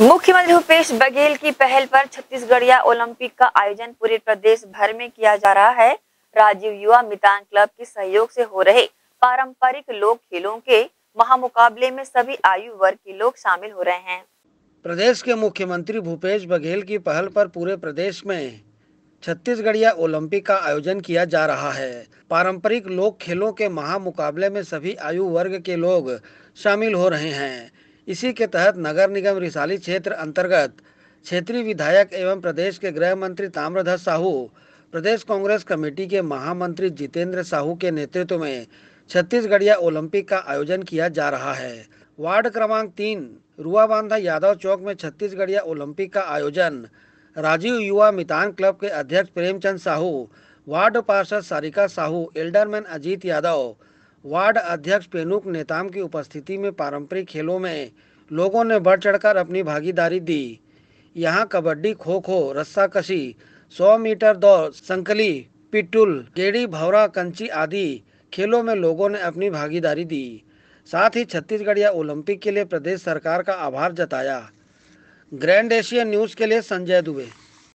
मुख्यमंत्री भूपेश बघेल की पहल पर छत्तीसगढ़िया ओलंपिक का आयोजन पूरे प्रदेश भर में किया जा रहा है। राजीव युवा मितान क्लब के सहयोग से हो रहे पारंपरिक लोक खेलों के महामुकाबले में सभी आयु वर्ग के लोग शामिल हो रहे हैं। प्रदेश के मुख्यमंत्री भूपेश बघेल की पहल पर पूरे प्रदेश में छत्तीसगढ़िया ओलंपिक का आयोजन किया जा रहा है। पारंपरिक लोक खेलों के महामुकाबले में सभी आयु वर्ग के लोग शामिल हो रहे हैं। इसी के तहत नगर निगम रिसाली क्षेत्र अंतर्गत क्षेत्रीय विधायक एवं प्रदेश के गृह मंत्री ताम्रध्वज साहू, प्रदेश कांग्रेस कमेटी के महामंत्री जितेंद्र साहू के नेतृत्व में छत्तीसगढ़िया ओलंपिक का आयोजन किया जा रहा है। वार्ड क्रमांक तीन, रुआबांधा यादव चौक में छत्तीसगढ़िया ओलंपिक का आयोजन, राजीव युवा मितान क्लब के अध्यक्ष प्रेमचंद साहू, वार्ड पार्षद सारिका साहू, एल्डरमैन अजीत यादव वार्ड अध्यक्ष पेनुक नेताम की उपस्थिति में पारंपरिक खेलों में लोगों ने बढ़ चढ़कर अपनी भागीदारी दी। यहाँ कबड्डी खो खो रस्सा कशी सौ मीटर दौड़, संकली, पिट्टुल गेड़ी भवरा, कंची आदि खेलों में लोगों ने अपनी भागीदारी दी। साथ ही छत्तीसगढ़िया ओलंपिक के लिए प्रदेश सरकार का आभार जताया। ग्रैंड एशियन न्यूज़ के लिए संजय दुबे।